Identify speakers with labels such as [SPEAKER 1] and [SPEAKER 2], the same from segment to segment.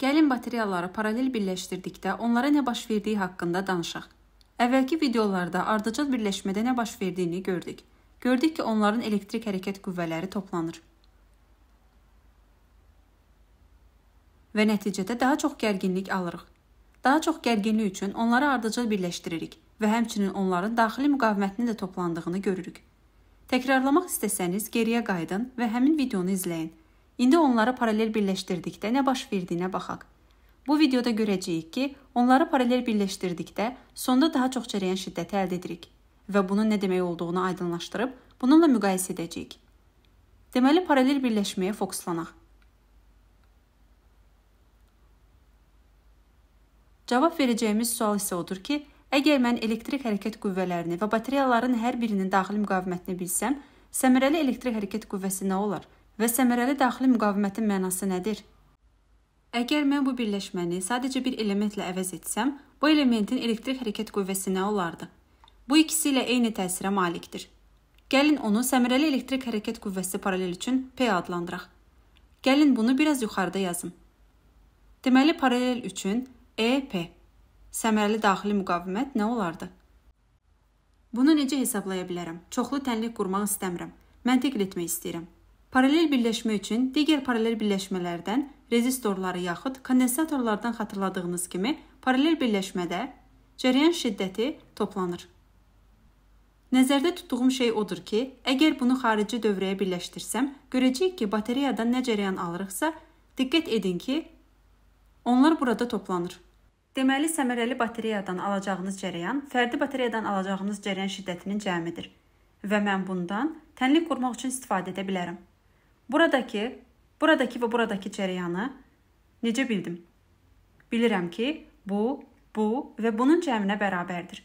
[SPEAKER 1] Gəlin batareyaları paralel birləşdirdikdə onlara nə baş verdiyi haqqında danışaq. Əvvəlki videolarda ardıcıl birləşmədə nə baş verdiyini gördük. Gördük ki, onların elektrik hərəkət qüvvələri toplanır. Və nəticədə daha çox gərginlik alırıq. Daha çox gərginlik üçün onları ardıcıl birləşdiririk və həmçinin onların daxili müqavimətinin də toplandığını görürük. Təkrarlamaq istəsəniz geriyə qayıdın və həmin videonu izləyin. İndi onları paralel birləşdirdikdə nə baş verdiyinə baxaq. Bu videoda görəcəyik ki, onları paralel birləşdirdikdə sonda daha çox cərəyan şiddəti əldə edirik və bunun nə demək olduğunu aydınlaşdırıb bununla müqayisə edəcəyik. Deməli, paralel birləşməyə fokuslanaq. Cavab verəcəyimiz sual isə odur ki, əgər mən elektrik hərəkət qüvvələrini və batareyaların hər birinin daxili müqavimətini bilsəm, səmərəli elektrik hərəkət qüvvəsi nə olar? Və səmərəli daxili müqavimətin mənası nədir? Əgər mən bu birləşməni sadəcə bir elementlə əvəz etsəm, bu elementin elektrik hərəkət qüvvəsi nə olardı? Bu ikisi ilə eyni təsirə malikdir. Gəlin onu səmərəli elektrik hərəkət qüvvəsi paralel üçün P adlandıraq. Gəlin bunu biraz yuxarıda yazım. Deməli paralel üçün EP səmərəli daxili müqavimət nə olardı? Bunu necə hesablaya bilərəm? Çoxlu tənlik qurmaq istəmirəm. Məntiq etmək istəyirəm. Paralel birləşmə üçün digər paralel birləşmələrdən rezistorları yaxud kondensatorlardan xatırladığınız kimi paralel birləşmədə cərəyan şiddəti toplanır. Nəzərdə tutduğum şey odur ki, əgər bunu xarici dövrəyə birləşdirsəm, görəcəyik ki, batareyadan nə cərəyan alırıqsa, diqqət edin ki, onlar burada toplanır. Deməli, səmərəli batareyadan alacağınız cərəyan fərdi batareyadan alacağınız cərəyan şiddətinin cəmidir və mən bundan tənlik qurmaq üçün istifadə edə bilərəm. Buradakı, buradakı və buradakı cərəyanı necə bildim? Bilirəm ki, bu, bu və bunun cəminə bərabərdir.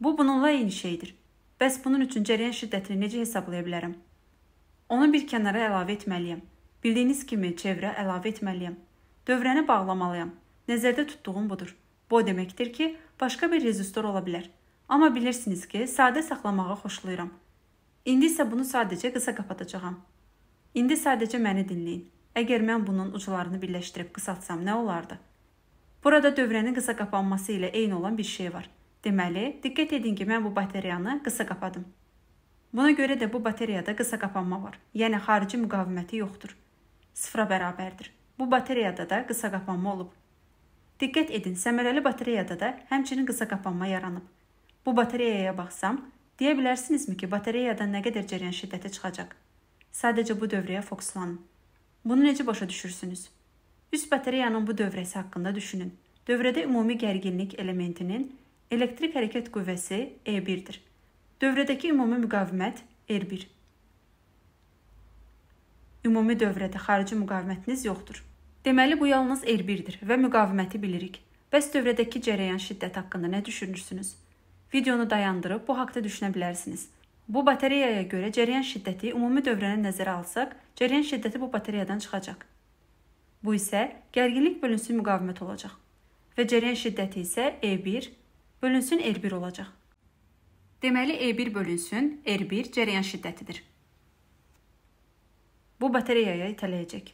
[SPEAKER 1] Bu bununla eyni şeydir. Bəs bunun üçün cərəyan şiddətini necə hesablaya bilərəm? Onu bir kənara əlavə etməliyəm. Bildiyiniz kimi çevrə əlavə etməliyəm. Dövrəni bağlamalıyam. Nəzərdə tutduğum budur. Bu o deməkdir ki, başqa bir rezistor ola bilər. Amma bilirsiniz ki, sadə saxlamağı xoşlayıram. İndi isə bunu sadəcə qısa kapatacağam. İndi sadəcə məni dinləyin. Əgər mən bunun uclarını birləşdirib qısaltsam nə olardı? Burada dövrənin qısa qapanması ilə eyni olan bir şey var. Deməli, diqqət edin ki, mən bu batareyanı qısa qapadım. Buna görə də bu bateriyada qısa qapanma var. Yəni xarici müqaviməti yoxdur. Sıfıra bərabərdir. Bu bateriyada da qısa qapanma olub. Diqqət edin, səmərəli bateriyada da həmçinin qısa qapanma yaranıb. Bu bateriyaya baxsam, deyə bilərsinizmi ki, batareyadan nə qədər cərəyan şiddəti çıxacaq? Sadəcə bu dövrəyə fokuslanın. Bunu necə başa düşürsünüz? Üst batareyanın bu dövrəsi haqqında düşünün. Dövrədə ümumi gərginlik elementinin elektrik hərəkət qüvvəsi E1-dir. Dövrədəki ümumi müqavimət R1. Ümumi dövrədə xarici müqavimətiniz yoxdur. Deməli bu yalnız R1-dir və müqaviməti bilirik. Bəs dövrədəki cərəyan şiddət haqqında nə düşünürsünüz? Videonu dayandırıb bu haqqda düşünə bilərsiniz. Bu bateriyaya görə cərəyan şiddəti ümumi dövrəni nəzərə alsaq, cərəyan şiddəti bu batareyadan çıxacaq. Bu isə gərginlik bölünsün müqavimət olacaq və cərəyan şiddəti isə E1 bölünsün R1 olacaq. Deməli E1 bölünsün R1 cərəyan şiddətidir. Bu bateriyaya itələyəcək.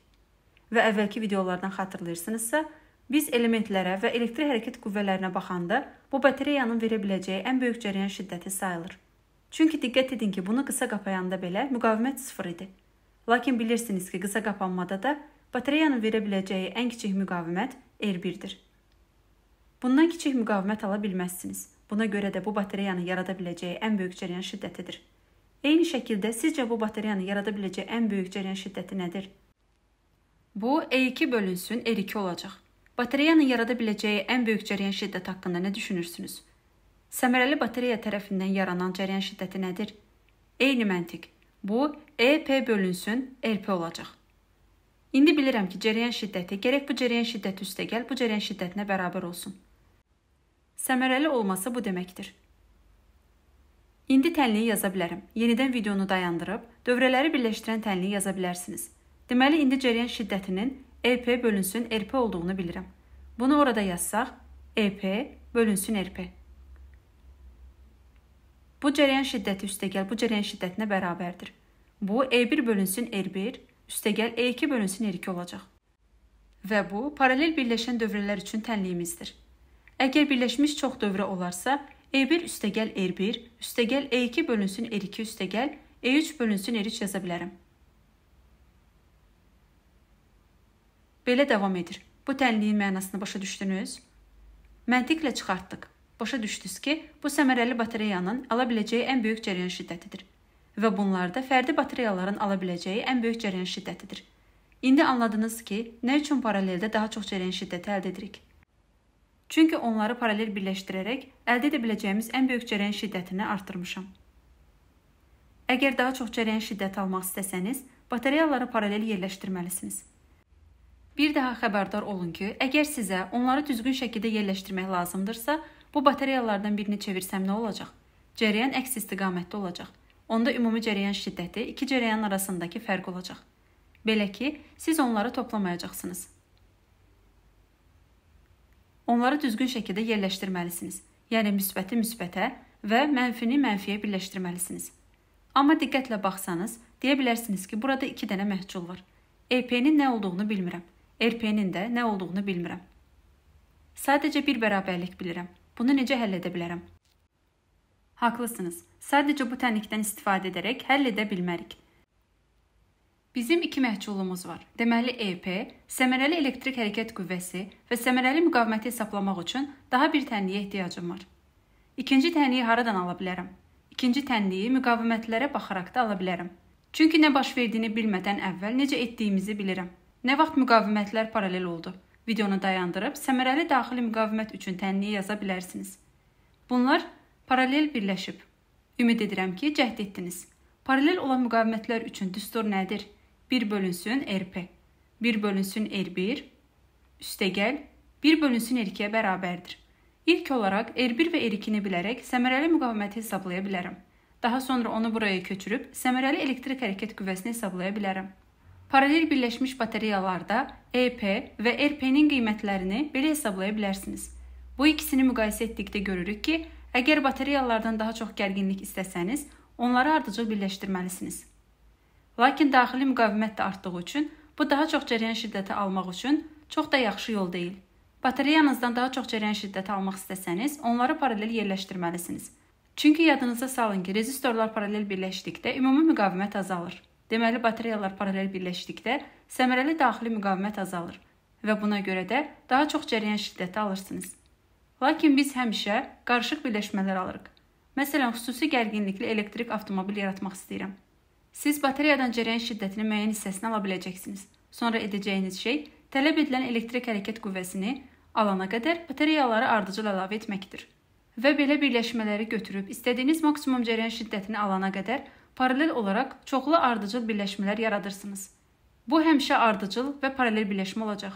[SPEAKER 1] Və əvvəlki videolardan xatırlayırsınızsa, biz elementlərə və elektrik hərəkət qüvvələrinə baxanda bu batareyanın verə biləcəyi ən böyük cərəyan şiddəti sayılır. Çünki diqqət edin ki, bunu qısa qapayanda belə müqavimət 0 idi. Lakin bilirsiniz ki, qısa qapanmada da batareyanın verə biləcəyi ən kiçik müqavimət R1-dir. Bundan kiçik müqavimət ala bilməzsiniz. Buna görə də bu batareyanın yarada biləcəyi ən böyük cərəyan şiddətidir. Eyni şəkildə sizcə bu batareyanın yarada biləcəyi ən böyük cərəyan şiddəti nədir? Bu E2 bölünsün R2 olacaq. Batareyanın yarada biləcəyi ən böyük cərəyan şiddəti haqqında nə düşünürsünüz? Səmərəli batareya tərəfindən yaranan cərəyan şiddəti nədir? Eyni məntiq. Bu EP bölünsün RP olacaq. İndi bilirəm ki, cərəyan şiddəti gərək bu cərəyan şiddəti üstəgəl bu cərəyan şiddətinə bərabər olsun. Səmərəli olması bu deməkdir. İndi tənliyi yaza bilərəm. Yenidən videonu dayandırıb dövrələri birləşdirən tənliyi yaza bilərsiniz. Deməli indi cərəyan şiddətinin EP bölünsün RP olduğunu bilirəm. Bunu orada yazsaq, EP bölünsün RP. Bu cərəyan şiddəti üstəgəl bu cərəyan şiddətinə bərabərdir. Bu E1 bölünsün R1 üstəgəl E2 bölünsün R2 olacaq. və bu paralel birləşən dövrələr üçün tənliyimizdir. Əgər birləşmiş çox dövrə olarsa, E1 üstəgəl R1 üstəgəl E2 bölünsün R2 üstəgəl E3 bölünsün R3 yaza bilərəm. Belə davam edir. Bu tənliyin mənasını başa düşdünüz? Məntiqlə çıxartdıq. Başa düşdünüz ki, bu səmərəli batareyanın ala biləcəyi ən böyük cərəyan şiddətidir və bunlar da fərdi batareyaların ala biləcəyi ən böyük cərəyan şiddətidir. İndi anladınız ki, nə üçün paraleldə daha çox cərəyan şiddəti əldə edirik? Çünki onları paralel birləşdirərək əldə edə biləcəyimiz ən böyük cərəyan şiddətini artırmışam. Əgər daha çox cərəyan şiddəti almaq istəsəniz, batareyaları paralel yerləşdirməlisiniz. Bir daha xəbərdar olun ki, əgər sizə onları düzgün şəkildə yerləşdirmək lazımdırsa, bu batareyalardan birini çevirsəm nə olacaq? Cərəyan əks istiqamətdə olacaq. Onda ümumi cərəyan şiddəti iki cərəyan arasındakı fərq olacaq. Belə ki, siz onları toplamayacaqsınız. Onları düzgün şəkildə yerləşdirməlisiniz. Yəni müsbəti müsbətə və mənfini mənfiyə birləşdirməlisiniz. Amma diqqətlə baxsanız, deyə bilərsiniz ki, burada 2 dənə məhcul var. EP-nin nə olduğunu bilmirəm. RP-nin də nə olduğunu bilmirəm. Sadəcə bir bərabərlik bilirəm. Bunu necə həll edə bilərəm? Haqlısınız. Sadəcə bu tənlikdən istifadə edərək həll edə bilmərik. Bizim iki məhculumuz var. Deməli EP səmərəli elektrik hərəkət qüvvəsi və səmərəli müqaviməti hesablamaq üçün daha bir tənliyə ehtiyacım var. İkinci tənliyi haradan ala bilərəm? İkinci tənliyi müqavimətlərə baxaraq da ala bilərəm. Çünki nə baş verdiyini bilmədən əvvəl necə etdiyimizi bilirəm. Nə vaxt müqavimətlər paralel oldu? Videonu dayandırıb səmərəli daxili müqavimət üçün tənliyi yaza bilərsiniz. Bunlar paralel birləşib. Ümid edirəm ki, cəhd etdiniz. Paralel olan müqavimətlər üçün düstur nədir? 1 bölünsün RP. 1 bölünsün R1 üstəgəl 1 bölünsün R2-yə bərabərdir. İlk olaraq R1 və R2-ni bilərək səmərəli müqaviməti hesablaya bilərəm. Daha sonra onu buraya köçürüb səmərəli elektrik hərəkət qüvvəsini hesablaya bilərəm. Paralel birləşmiş batareyalarda EP və RP-nin qiymətlərini belə hesablaya bilərsiniz. Bu ikisini müqayisə etdikdə görürük ki, əgər batareyalardan daha çox gərginlik istəsəniz, onları ardıcıl birləşdirməlisiniz. Lakin daxili müqavimət də artdığı üçün bu daha çox cərəyan şiddəti almaq üçün çox da yaxşı yol deyil. Batareyanızdan daha çox cərəyan şiddəti almaq istəsəniz, onları paralel yerləşdirməlisiniz. Çünki yadınıza salın ki, rezistorlar paralel birləşdikdə ümumi müqavimət azalır. Deməli, batareyalar paralel birləşdikdə səmərəli daxili müqavimət azalır və buna görə də daha çox cərəyan şiddəti alırsınız. Lakin biz həmişə qarışıq birləşmələr alırıq. Məsələn, xüsusi gərginlikli elektrik avtomobil yaratmaq istəyirəm. Siz batareyadan cərəyan şiddətinin müəyyən hissəsini ala biləcəksiniz. Sonra edəcəyiniz şey tələb edilən elektrik hərəkət qüvvəsini alana qədər batareyaları ardıcıl əlavə etməkdir. Və belə birləşmələri götürüb istədiyiniz maksimum cərəyan şiddətini alana qədər paralel olaraq çoxlu ardıcıl birləşmələr yaradırsınız. Bu həmişə ardıcıl və paralel birləşmə olacaq.